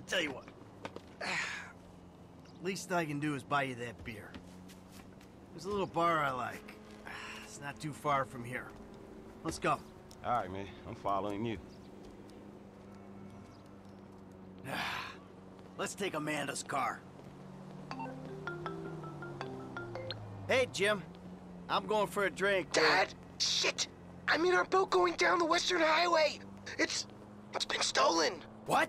I tell you what. Least I can do is buy you that beer. There's a little bar I like. It's not too far from here. Let's go. All right, man. I'm following you. Let's take Amanda's car. Hey, Jim. I'm going for a drink. Dad, shit! I'm in our boat going down the Western Highway. It's, it's been stolen. What?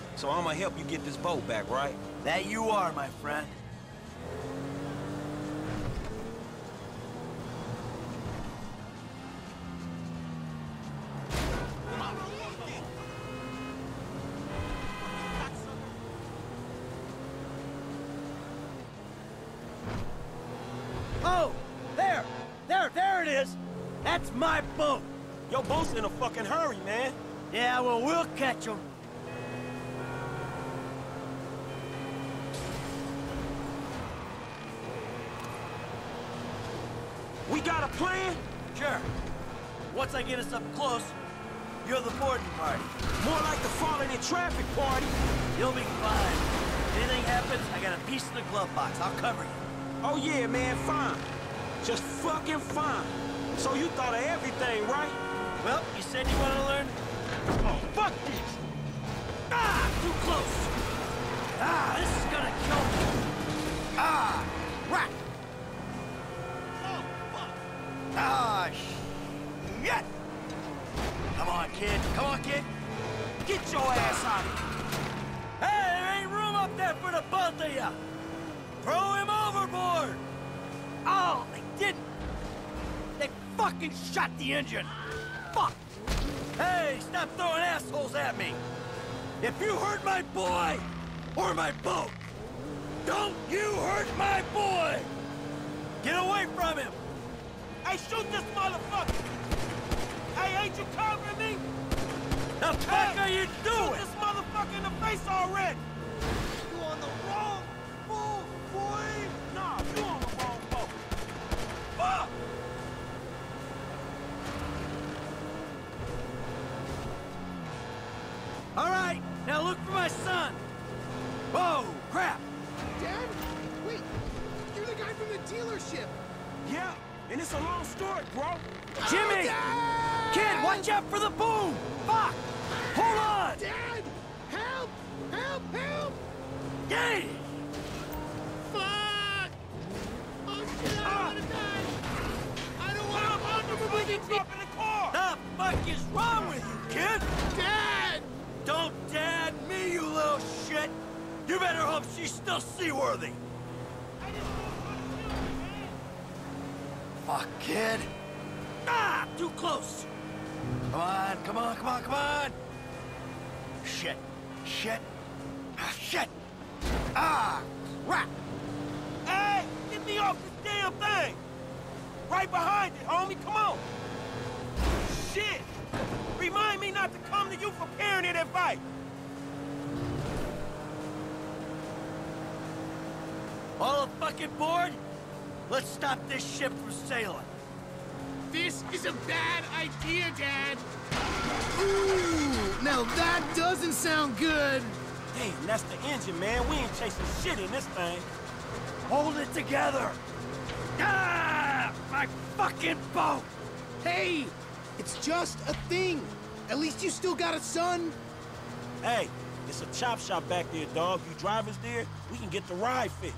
So I'm gonna help you get this boat back, right? That you are, my friend. Oh! There! There, there it is! That's my boat! Your boat's in a fucking hurry, man. Yeah, well, we'll catch him. Once I get us up close, you're the boarding party. More like the falling in traffic party. You'll be fine. If anything happens, I got a piece in the glove box. I'll cover you. Oh yeah, man, fine. Just fucking fine. So you thought of everything, right? Well, you said you want to learn? Oh, fuck this. Ah, too close. Ah, this is gonna kill me. Ah, rat. Oh, fuck! Ah, shit. Come on, kid. Come on, kid. Get your ass out of here. Hey, there ain't room up there for the both of you. Throw him overboard. Oh, they didn't. They fucking shot the engine. Fuck. Hey, stop throwing assholes at me. If you hurt my boy or my boat, don't you hurt my boy. Get away from him. Hey, shoot this motherfucker! Hey, ain't you covering me? The fuck are you Shoot doing? this motherfucker in the face already! You on the wrong boat, boy! Nah, you on the wrong boat. Fuck! All right, now look for my son. Whoa, crap. Dad? Wait, you're the guy from the dealership. Yeah, and it's a long story, bro. Oh, Jimmy! Dad! Kid, watch out for the boom! Fuck! Hold on! Dad! Help! Help! Help! Yay! Fuck! Oh shit, I don't wanna die! I don't wanna Motherfucker, we drop in the car! The fuck is wrong with you, kid? Dad! Don't dad me, you little shit! You better hope she's still seaworthy! I just hope she's seaworthy, man. Fuck, kid. Ah, too close. Come on, come on, come on, come on. Shit, shit, ah, shit. Ah, crap. Hey, get me off this damn thing! Right behind it, homie, come on! Shit! Remind me not to come to you for parenting advice! All the fucking board? Let's stop this ship from sailing. This is a bad idea, Dad! Ooh, now that doesn't sound good! Damn, that's the engine, man. We ain't chasing shit in this thing. Hold it together. Ah, my fucking boat. Hey! It's just a thing! At least you still got a son! Hey, it's a chop shop back there, dog. You drivers there, we can get the ride fixed.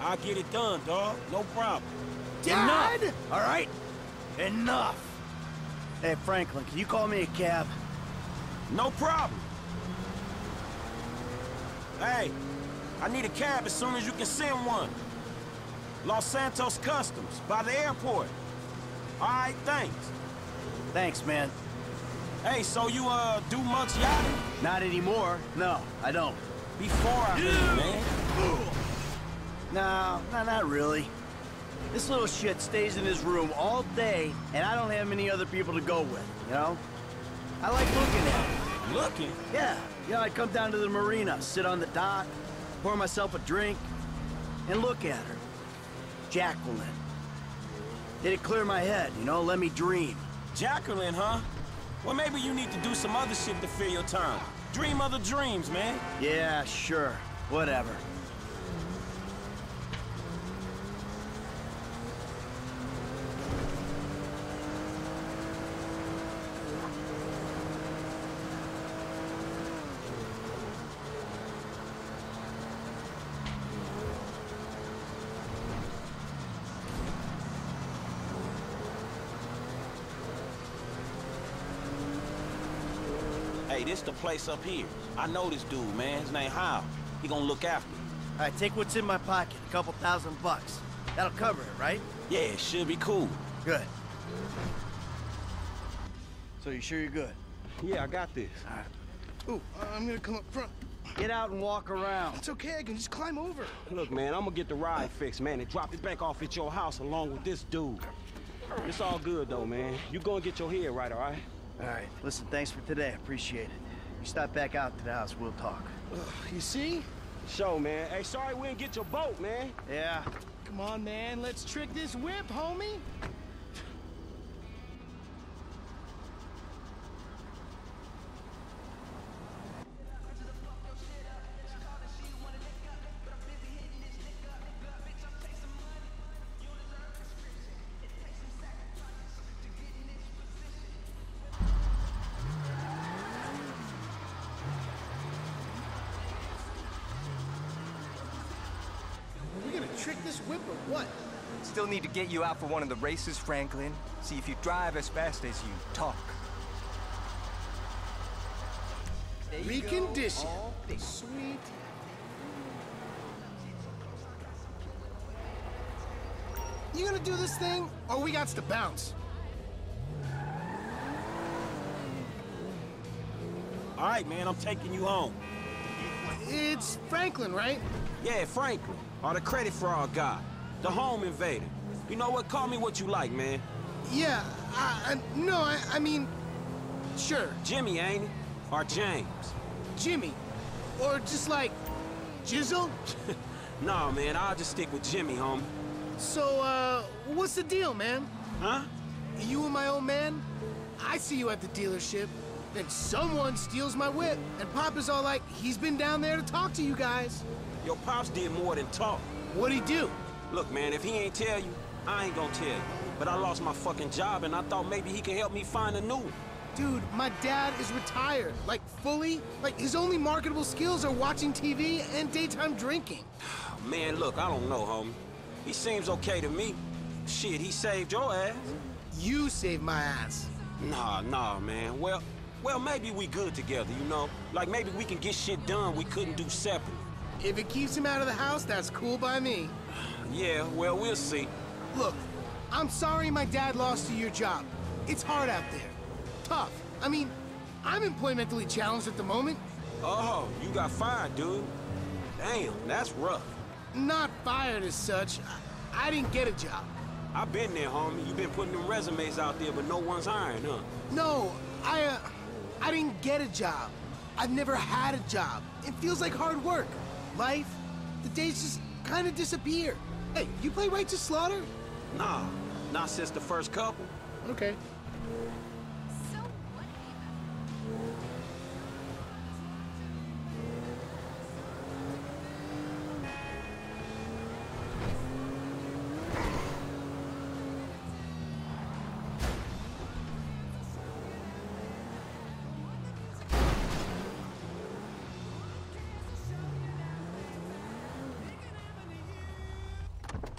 I'll get it done, dog. No problem. Dad! Enough! All right? Enough! Hey, Franklin, can you call me a cab? No problem. Hey, I need a cab as soon as you can send one. Los Santos Customs, by the airport. All right, thanks. Thanks, man. Hey, so you, uh, do much yachting? Not anymore. No, I don't. Before I heard, man. No, no, not really. This little shit stays in his room all day, and I don't have many other people to go with, you know? I like looking at it. Looking. Yeah, you know, I'd come down to the marina, sit on the dock, pour myself a drink, and look at her. Jacqueline. Did it clear my head, you know, let me dream. Jacqueline, huh? Well, maybe you need to do some other shit to fill your time. Dream other dreams, man. Yeah, sure, whatever. Hey, this the place up here. I know this dude, man. His name Hal. He gonna look after me. All right, take what's in my pocket. A couple thousand bucks. That'll cover it, right? Yeah, it should be cool. Good. So you sure you're good? Yeah, I got this. All right. Ooh, I'm gonna come up front. Get out and walk around. It's okay, I can just climb over. Look, man, I'm gonna get the ride fixed, man, and drop it back off at your house along with this dude. It's all good, though, man. You gonna get your head right, all right? All right. Listen, thanks for today. I appreciate it. You stop back out to the house, we'll talk. You see? Show, man. Hey, sorry we didn't get your boat, man. Yeah. Come on, man, let's trick this whip, homie. Trick this whip or what? Still need to get you out for one of the races, Franklin. See if you drive as fast as you talk. Recondition. Sweet. You gonna do this thing, or we got to bounce? All right, man, I'm taking you home. It's Franklin, right? Yeah, Franklin, or the credit fraud guy, the home invader. You know what? Call me what you like, man. Yeah, I, I, no, I, I mean, sure, Jimmy, ain't it? Or James? Jimmy. Or just like, Jizzle? Nah, man, I'll just stick with Jimmy, homie. So, uh, what's the deal, man? Huh? You and my old man? I see you at the dealership. Then someone steals my whip, and Papa's all like, he's been down there to talk to you guys. Your pops did more than talk. What'd he do? Look, man, if he ain't tell you, I ain't gonna tell you. But I lost my fucking job, and I thought maybe he could help me find a new one. Dude, my dad is retired. Like, fully. Like, his only marketable skills are watching TV and daytime drinking. Man, look, I don't know, homie. He seems okay to me. Shit, he saved your ass. You saved my ass. Nah, nah, man. Well, well, maybe we good together, you know? Like, maybe we can get shit done we couldn't do separate. If it keeps him out of the house, that's cool by me. Yeah, well, we'll see. Look, I'm sorry my dad lost you your job. It's hard out there. Tough. I mean, I'm employmentally challenged at the moment. Oh, you got fired, dude. Damn, that's rough. Not fired as such. I, I didn't get a job. I've been there, homie. You've been putting them resumes out there, but no one's hiring, huh? No, I, uh, I didn't get a job. I've never had a job. It feels like hard work. Life, the days just kind of disappear. Hey, you play Righteous Slaughter? Nah, not since the first couple. Okay.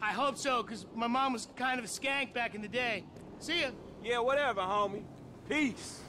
I, hope so, because my mom was kind of a skank back in the day. See ya. Yeah, whatever, homie. Peace.